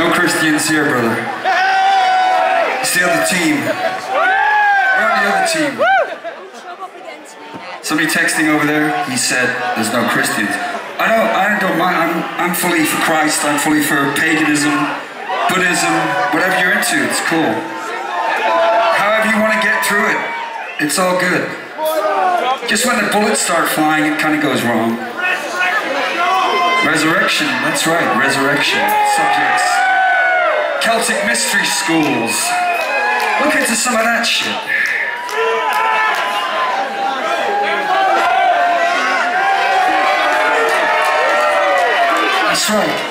No Christians here, brother. It's the other team. We're on the other team. Somebody texting over there, he said, there's no Christians. I don't, I don't mind, I'm, I'm fully for Christ, I'm fully for paganism, Buddhism, whatever you're into, it's cool. However you want to get through it, it's all good. Just when the bullets start flying, it kind of goes wrong. Resurrection, that's right, resurrection. Subjects. Celtic mystery schools. Look into some of that shit. That's right.